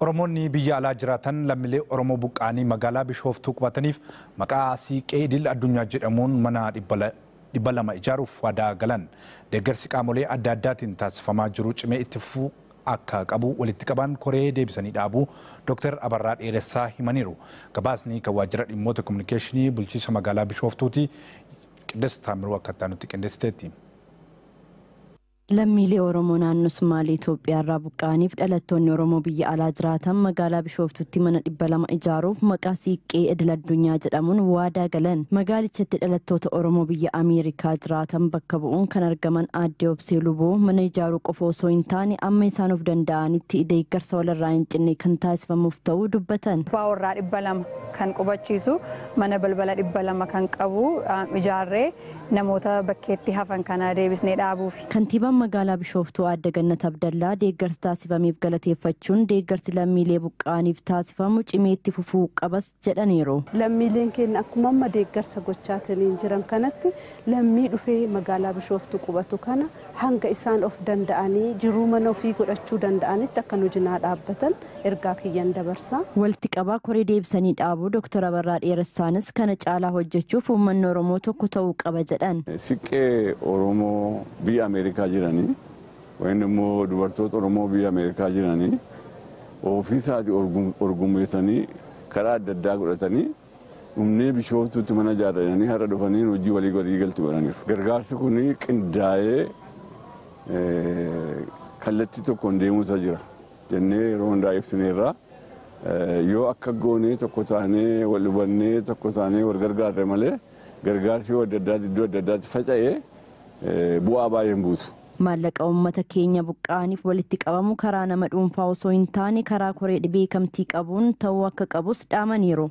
Oromoonni biyya alaa jiraatan lammiilee Oromoo buqqaanii magaalaa Bishooftuu qubataniif maqaa siiqee idil addunyaa jedhamuun mana dhibba lama ijaaruuf waadaa galan deeggarsi qaamolee adda addaatiin taasifamaa jiru cimee itti fufuu akka qabu walitti qabaan koree deebisanii dhaabuu Dr. Abarraa Dheeressaa himaniiru. Gabaasni kan waajjira dhimmoota kominikeeshinii bulchiinsa magaalaa Bishooftuuti qindeessa taamiruu akka nutti qindeessiteetti. Lammiilee Oromoo naannoo Sumaalee Itoophiyaa irraa buqqa'aniif dhalattoonni Oromoo biyya alaa jiraatan magaalaa Bishooftuutti mana dhibba lama ijaaruuf maqaa siiqqee idil addunyaa jedhamuun waadaa galan. Magaalichatti dhalattoota Oromoo biyya Ameerikaa jiraatan bakka bu'uun kan argaman aadde Obsee Luboo mana ijaaruu qofa osoo hin taane amma isaan of danda'anitti deeggarsa walirraa hin cinne kan taasifamuuf ta'uu dubbatan. Abbaa warraa dhibba lama kan qubachiisu mana balbala dhibba lama kan qabu ijaarree namoota bakkeetti hafan kanaa deebisnee dhaabuufi. Kantiibaan magaalaa Bishooftuu Aadde Gannat Abdallaa deeggarsi taasifameef galateeffachuun deeggarsi lammiilee buqqa'aniif taasifamu cimee itti fufuu qabas jedhaniiru. Lammiileen keenya akkuma amma deeggarsa gochaatanii jiran kanatti lammii dhufee magaalaa Bishooftuu qubatu kana hanga isaan of danda'anii jiruu mana ofii godhachuu danda'anitti akka nu cinaa dhaabbatan ergaa kiyyan dabarsa. Walitti qabaa koree deebisanii dhaabuu Dr. Abarraa Dheeressaanis kana caalaa hojjechuuf uummanni Oromoo tokko ta'uu qaba jedhan. Siqqee Oromoo biyya Ameerikaa jiranii yookiin immoo dubartoota Oromoo biyya Ameerikaa jiranii ofii isaatii orgummeessanii karaa adda addaa godhatanii dhumnee bishooftuutti mana ijaarratanii har'a dhufanii hojii walii walii galti godhaniiru. Gargaarsi kun qindaa'ee kallattii tokkoon deemuutu jira jennee yeroo hundaa ibsineerra yoo akka goonee tokko taanee wal hubannee tokko taanee wal gargaarre malee gargaarsi adda addaatti iddoo adda addaatti faca'ee bu'aa baay'een buusu. Maallaqa uummata keenya buqqa'aniif walitti qabamu karaa nama dhuunfaa osoo hin taane karaa koree beekamtii qabuun ta'uu akka qabus dhaamaniiru.